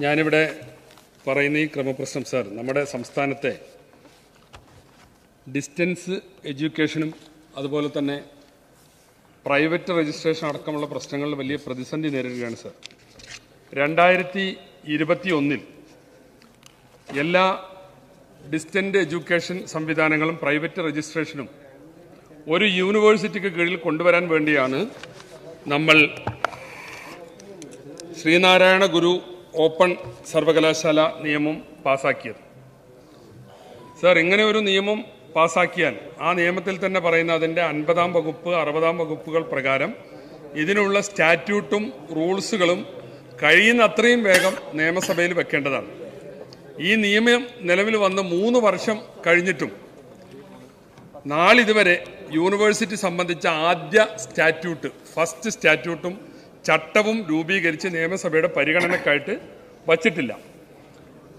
ഞാനിവിടെ പറയുന്ന ഈ ക്രമപ്രശ്നം സാർ നമ്മുടെ സംസ്ഥാനത്തെ ഡിസ്റ്റൻസ് എഡ്യൂക്കേഷനും അതുപോലെ തന്നെ പ്രൈവറ്റ് രജിസ്ട്രേഷൻ അടക്കമുള്ള പ്രശ്നങ്ങളിൽ വലിയ പ്രതിസന്ധി നേരിടുകയാണ് സാർ. രണ്ടായിരത്തി ഇരുപത്തി ഒന്നിൽ എല്ലാ ഡിസ്റ്റന്റ് എഡ്യൂക്കേഷൻ സംവിധാനങ്ങളും പ്രൈവറ്റ് രജിസ്ട്രേഷനും ഒരു യൂണിവേഴ്സിറ്റിക്ക് കീഴിൽ കൊണ്ടുവരാൻ വേണ്ടിയാണ് നമ്മൾ ശ്രീനാരായണ ഗുരു ഓപ്പൺ സർവകലാശാല നിയമം പാസാക്കിയത്. സർ ഇങ്ങനെ ഒരു നിയമം പാസാക്കിയാൽ ആ നിയമത്തിൽ തന്നെ പറയുന്ന അതിന്റെ അൻപതാം വകുപ്പ് അറുപതാം വകുപ്പുകൾ പ്രകാരം ഇതിനുള്ള സ്റ്റാറ്റ്യൂട്ടും റൂൾസുകളും കഴിയുന്ന അത്രയും വേഗം നിയമസഭയിൽ വെക്കേണ്ടതാണ്. ഈ നിയമം നിലവിൽ വന്ന് മൂന്ന് വർഷം കഴിഞ്ഞിട്ടും നാളിതുവരെ യൂണിവേഴ്സിറ്റി സംബന്ധിച്ച ആദ്യ സ്റ്റാറ്റ്യൂട്ട് ഫസ്റ്റ് സ്റ്റാറ്റ്യൂട്ടും ചട്ടവും രൂപീകരിച്ച് നിയമസഭയുടെ പരിഗണനക്കായിട്ട് വച്ചിട്ടില്ല.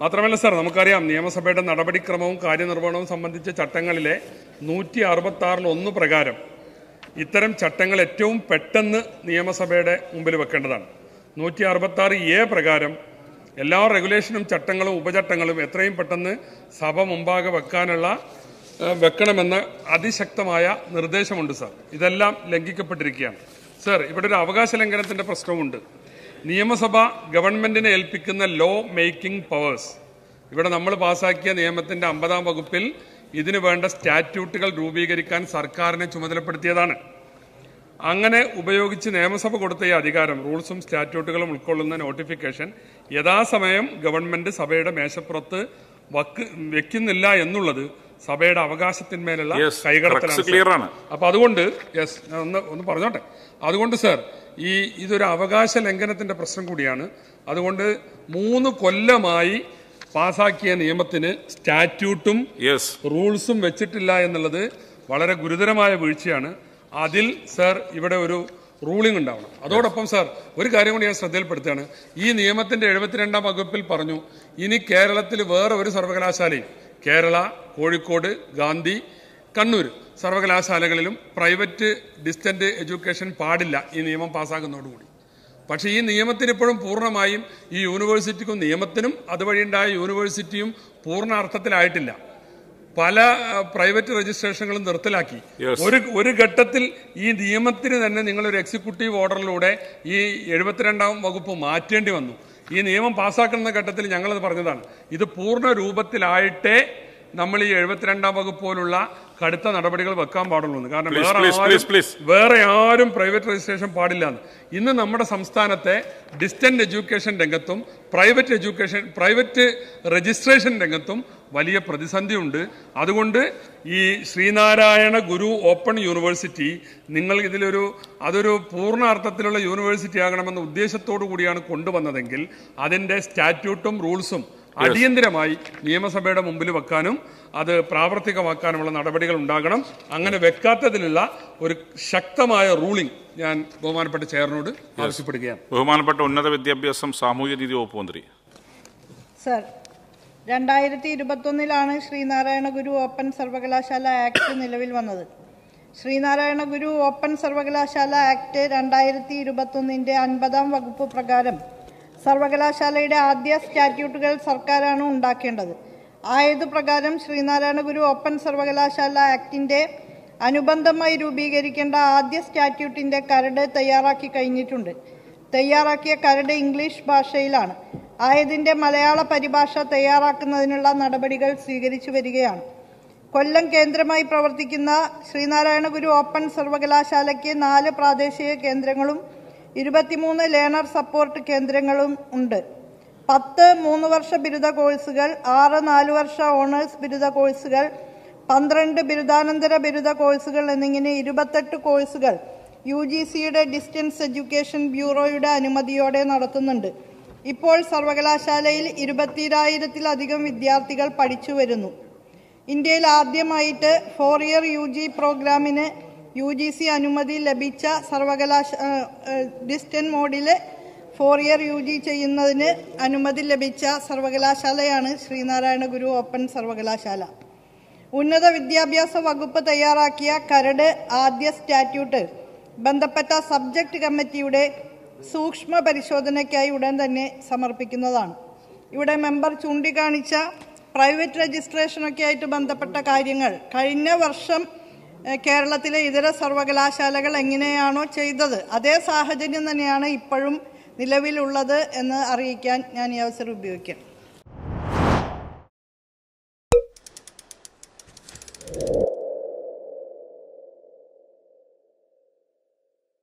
മാത്രമല്ല സാർ നമുക്കറിയാം നിയമസഭയുടെ നടപടിക്രമവും കാര്യനിർവഹണവും സംബന്ധിച്ച ചട്ടങ്ങളിലെ നൂറ്റി അറുപത്തി ആറിൽ ഒന്ന് പ്രകാരം ഇത്തരം ചട്ടങ്ങൾ ഏറ്റവും പെട്ടെന്ന് നിയമസഭയുടെ മുമ്പിൽ വെക്കേണ്ടതാണ്. നൂറ്റി അറുപത്തി ആറ് എ പ്രകാരം എല്ലാ റെഗുലേഷനും ചട്ടങ്ങളും ഉപചട്ടങ്ങളും എത്രയും പെട്ടെന്ന് സഭ മുമ്പാകെ വെക്കാനുള്ള വെക്കണമെന്ന് അതിശക്തമായ നിർദ്ദേശമുണ്ട് സാർ. ഇതെല്ലാം ലംഘിക്കപ്പെട്ടിരിക്കുകയാണ്. സാർ ഇവിടെ ഒരു അവകാശ ലംഘനത്തിന്റെ പ്രശ്നമുണ്ട്. നിയമസഭ ഗവൺമെന്റിനെ ഏൽപ്പിക്കുന്ന ലോ മേക്കിംഗ് പവേഴ്സ് ഇവിടെ നമ്മൾ പാസാക്കിയ നിയമത്തിന്റെ അമ്പതാം വകുപ്പിൽ ഇതിനു വേണ്ട സ്റ്റാറ്റ്യൂട്ടുകൾ രൂപീകരിക്കാൻ സർക്കാരിനെ ചുമതലപ്പെടുത്തിയതാണ്. അങ്ങനെ ഉപയോഗിച്ച് നിയമസഭ കൊടുത്ത ഈ അധികാരം റൂൾസും സ്റ്റാറ്റ്യൂട്ടുകളും ഉൾക്കൊള്ളുന്ന നോട്ടിഫിക്കേഷൻ യഥാസമയം ഗവൺമെന്റ് സഭയുടെ മേശപ്പുറത്ത് വക്ക് വെക്കുന്നില്ല എന്നുള്ളത് സഭയുടെ അവകാശത്തിന്മേലുള്ള കൈകടത്തലാണ്. അപ്പൊ അതുകൊണ്ട് യെസ് ഞാൻ ഒന്ന് ഒന്ന് പറഞ്ഞോട്ടെ. അതുകൊണ്ട് സർ ഈ ഇതൊരു അവകാശ ലംഘനത്തിന്റെ പ്രശ്നം കൂടിയാണ്. അതുകൊണ്ട് മൂന്ന് കൊല്ലമായി പാസാക്കിയ നിയമത്തിന് സ്റ്റാറ്റ്യൂട്ടും റൂൾസും വെച്ചിട്ടില്ല എന്നുള്ളത് വളരെ ഗുരുതരമായ വീഴ്ചയാണ്. അതിൽ സർ ഇവിടെ ഒരു റൂളിംഗ് ഉണ്ടാവണം. അതോടൊപ്പം സർ ഒരു കാര്യം കൂടി ഞാൻ ശ്രദ്ധയിൽപ്പെടുത്തുകയാണ്. ഈ നിയമത്തിന്റെ എഴുപത്തിരണ്ടാം വകുപ്പിൽ പറഞ്ഞു ഇനി കേരളത്തിൽ വേറെ ഒരു സർവകലാശാലയും കേരള കോഴിക്കോട് ഗാന്ധി കണ്ണൂർ സർവകലാശാലകളിലും പ്രൈവറ്റ് ഡിസ്റ്റന്റ് എഡ്യൂക്കേഷൻ പാടില്ല ഈ നിയമം പാസ്സാകുന്നതോടുകൂടി. പക്ഷേ ഈ നിയമത്തിന് ഇപ്പോഴും പൂർണമായും ഈ യൂണിവേഴ്സിറ്റിക്കും നിയമത്തിനും അതുവഴിയുണ്ടായ യൂണിവേഴ്സിറ്റിയും പൂർണ അർത്ഥത്തിലായിട്ടില്ല. പല പ്രൈവറ്റ് രജിസ്ട്രേഷനുകളും നിർത്തലാക്കി. ഒരു ഒരു ഘട്ടത്തിൽ ഈ നിയമത്തിന് തന്നെ നിങ്ങളൊരു എക്സിക്യൂട്ടീവ് ഓർഡറിലൂടെ ഈ എഴുപത്തിരണ്ടാം വകുപ്പ് മാറ്റേണ്ടി വന്നു. ഈ നിയമം പാസ്സാക്കുന്ന ഘട്ടത്തിൽ ഞങ്ങളത് പറഞ്ഞതാണ്. ഇത് പൂർണ രൂപത്തിലായിട്ടേ നമ്മൾ ഈ എഴുപത്തിരണ്ടാം വകുപ്പ് പോലുള്ള കടുത്ത നടപടികൾ വെക്കാൻ പാടുള്ളൂ എന്ന്. കാരണം ആരും. വേറെ ആരും പ്രൈവറ്റ് രജിസ്ട്രേഷൻ പാടില്ല എന്ന് ഇന്ന് നമ്മുടെ സംസ്ഥാനത്തെ ഡിസ്റ്റന്റ് എഡ്യൂക്കേഷൻ രംഗത്തും പ്രൈവറ്റ് എഡ്യൂക്കേഷൻ പ്രൈവറ്റ് രജിസ്ട്രേഷൻ രംഗത്തും വലിയ പ്രതിസന്ധിയുണ്ട് അതുകൊണ്ട് ഈ ശ്രീനാരായണ ഗുരു ഓപ്പൺ യൂണിവേഴ്സിറ്റി നിങ്ങൾ ഇതിലൊരു അതൊരു പൂർണ അർത്ഥത്തിലുള്ള യൂണിവേഴ്സിറ്റി ആകണമെന്ന ഉദ്ദേശത്തോടു കൂടിയാണ് കൊണ്ടുവന്നതെങ്കിൽ അതിന്റെ സ്റ്റാറ്റ്യൂട്ടും റൂൾസും അടിയന്തിരമായി നിയമസഭയുടെ മുമ്പിൽ വെക്കാനും അത് പ്രാവർത്തികമാക്കാനുമുള്ള നടപടികൾ ഉണ്ടാകണം. അങ്ങനെ വെക്കാത്തതിലുള്ള ഒരു ശക്തമായ റൂളിംഗ് ഞാൻ ബഹുമാനപ്പെട്ട ചെയറിനോട് ആവശ്യപ്പെടുകയാണ്. ബഹുമാനപ്പെട്ട ഉന്നത വിദ്യാഭ്യാസം സാമൂഹ്യ നീതി വകുപ്പ് മന്ത്രി. സർ രണ്ടായിരത്തി ഇരുപത്തൊന്നിലാണ് ശ്രീനാരായണ ഗുരു ഓപ്പൺ സർവകലാശാല ആക്ട് നിലവിൽ വന്നത്. ശ്രീനാരായണ ഗുരു ഓപ്പൺ സർവകലാശാല ആക്ട് രണ്ടായിരത്തി ഇരുപത്തൊന്നിന്റെ അൻപതാം വകുപ്പ് പ്രകാരം സർവകലാശാലയുടെ ആദ്യ സ്റ്റാറ്റ്യൂട്ടുകൾ സർക്കാരാണ് ഉണ്ടാക്കേണ്ടത്. ആയത് പ്രകാരം ശ്രീനാരായണ ഗുരു ഓപ്പൺ സർവകലാശാല ആക്ടിന്റെ അനുബന്ധമായി രൂപീകരിക്കേണ്ട ആദ്യ സ്റ്റാറ്റ്യൂട്ടിന്റെ കരട് തയ്യാറാക്കി കഴിഞ്ഞിട്ടുണ്ട്. തയ്യാറാക്കിയ കരട് ഇംഗ്ലീഷ് ഭാഷയിലാണ്. ആയതിന്റെ മലയാള പരിഭാഷ തയ്യാറാക്കുന്നതിനുള്ള നടപടികൾ സ്വീകരിച്ചു വരികയാണ്. കൊല്ലം കേന്ദ്രമായി പ്രവർത്തിക്കുന്ന ശ്രീനാരായണ ഗുരു ഓപ്പൺ സർവകലാശാലയ്ക്ക് നാല് പ്രാദേശിക കേന്ദ്രങ്ങളും ഇരുപത്തിമൂന്ന് ലേണർ സപ്പോർട്ട് കേന്ദ്രങ്ങളും ഉണ്ട്. പത്ത് മൂന്ന് വർഷ ബിരുദ കോഴ്സുകൾ ആറ് നാല് വർഷ ഓണേഴ്സ് ബിരുദ കോഴ്സുകൾ പന്ത്രണ്ട് ബിരുദാനന്തര ബിരുദ കോഴ്സുകൾ എന്നിങ്ങനെ ഇരുപത്തെട്ട് കോഴ്സുകൾ യു ജി സിയുടെ ഡിസ്റ്റൻസ് എഡ്യൂക്കേഷൻ ബ്യൂറോയുടെ അനുമതിയോടെ നടത്തുന്നുണ്ട്. ഇപ്പോൾ സർവകലാശാലയിൽ ഇരുപത്തിരായിരത്തിലധികം വിദ്യാർത്ഥികൾ പഠിച്ചു വരുന്നു. ഇന്ത്യയിൽ ആദ്യമായിട്ട് ഫോർ ഇയർ യു ജി പ്രോഗ്രാമിന് യു ജി സി അനുമതി ലഭിച്ച സർവകലാശ ഡിസ്റ്റൻ മോഡിൽ ഫോർ ഇയർ യു ജി ചെയ്യുന്നതിന് അനുമതി ലഭിച്ച സർവകലാശാലയാണ് ശ്രീനാരായണ ഗുരു ഓപ്പൺ സർവകലാശാല. ഉന്നത വിദ്യാഭ്യാസ വകുപ്പ് തയ്യാറാക്കിയ കരട് ആദ്യ സ്റ്റാറ്റ്യൂട്ട് ബന്ധപ്പെട്ട സബ്ജക്റ്റ് കമ്മിറ്റിയുടെ സൂക്ഷ്മ പരിശോധനയ്ക്കായി ഉടൻ തന്നെ സമർപ്പിക്കുന്നതാണ്. ഇവിടെ മെമ്പർ ചൂണ്ടിക്കാണിച്ച പ്രൈവറ്റ് രജിസ്ട്രേഷനൊക്കെ ആയിട്ട് ബന്ധപ്പെട്ട കാര്യങ്ങൾ കഴിഞ്ഞ വർഷം കേരളത്തിലെ ഇതര സർവകലാശാലകൾ എങ്ങനെയാണോ ചെയ്തത്? അതേ സാഹചര്യം തന്നെയാണ് ഇപ്പോഴും നിലവിലുള്ളത് എന്ന് അറിയിക്കാൻ ഞാൻ ഈ അവസരം ഉപയോഗിക്കാം.